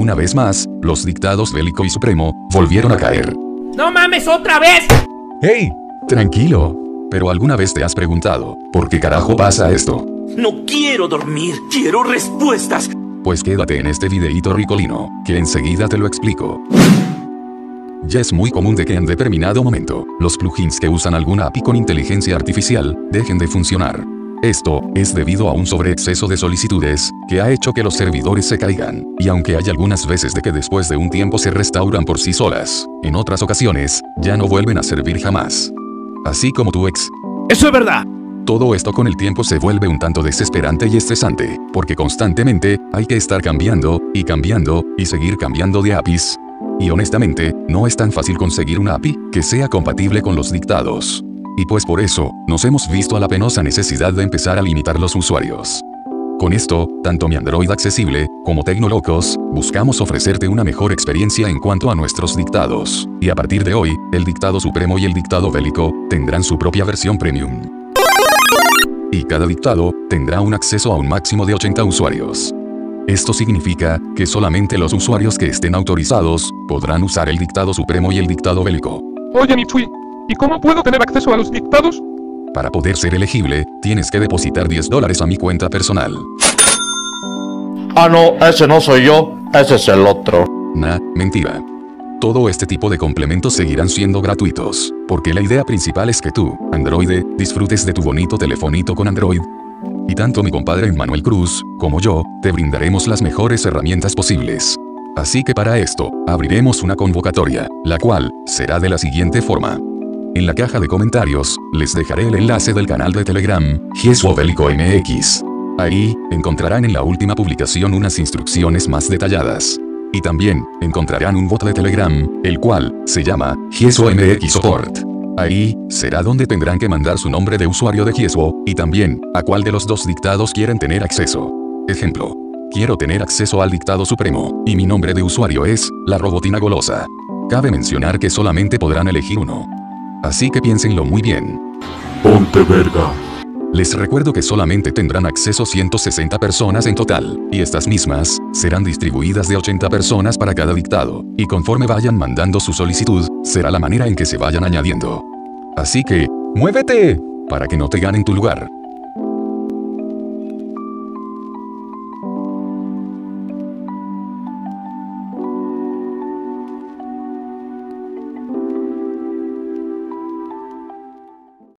Una vez más, los dictados bélico y supremo volvieron a caer. ¡No mames otra vez! ¡Hey! Tranquilo. Pero alguna vez te has preguntado, ¿por qué carajo pasa esto? No quiero dormir, quiero respuestas. Pues quédate en este videíto ricolino, que enseguida te lo explico. Ya es muy común de que en determinado momento, los plugins que usan alguna API con inteligencia artificial, dejen de funcionar. Esto es debido a un sobreexceso de solicitudes, que ha hecho que los servidores se caigan, y aunque hay algunas veces de que después de un tiempo se restauran por sí solas, en otras ocasiones, ya no vuelven a servir jamás. Así como tu ex. Eso es verdad. Todo esto con el tiempo se vuelve un tanto desesperante y estresante, porque constantemente hay que estar cambiando, y cambiando, y seguir cambiando de APIs. Y honestamente, no es tan fácil conseguir una API que sea compatible con los dictados. Y pues por eso, nos hemos visto a la penosa necesidad de empezar a limitar los usuarios. Con esto, tanto mi Android accesible, como Tecnolocos, buscamos ofrecerte una mejor experiencia en cuanto a nuestros dictados. Y a partir de hoy, el dictado supremo y el dictado bélico, tendrán su propia versión premium. Y cada dictado, tendrá un acceso a un máximo de 80 usuarios. Esto significa, que solamente los usuarios que estén autorizados, podrán usar el dictado supremo y el dictado bélico. Oye Michui, ¿y cómo puedo tener acceso a los dictados? Para poder ser elegible, tienes que depositar 10 dólares a mi cuenta personal. Ah, no, ese no soy yo, ese es el otro. Nah, mentira. Todo este tipo de complementos seguirán siendo gratuitos, porque la idea principal es que tú, Androide, disfrutes de tu bonito telefonito con Android. Y tanto mi compadre Manuel Cruz, como yo, te brindaremos las mejores herramientas posibles. Así que para esto, abriremos una convocatoria, la cual, será de la siguiente forma. En la caja de comentarios, les dejaré el enlace del canal de Telegram, Bélico MX. Ahí, encontrarán en la última publicación unas instrucciones más detalladas. Y también, encontrarán un bot de Telegram, el cual, se llama, MX Support. Ahí, será donde tendrán que mandar su nombre de usuario de Gieswo, y también, a cuál de los dos dictados quieren tener acceso. Ejemplo. Quiero tener acceso al dictado supremo, y mi nombre de usuario es, la robotina golosa. Cabe mencionar que solamente podrán elegir uno. Así que piénsenlo muy bien. Ponte verga. Les recuerdo que solamente tendrán acceso 160 personas en total, y estas mismas, serán distribuidas de 80 personas para cada dictado, y conforme vayan mandando su solicitud, será la manera en que se vayan añadiendo. Así que, ¡muévete! Para que no te ganen tu lugar.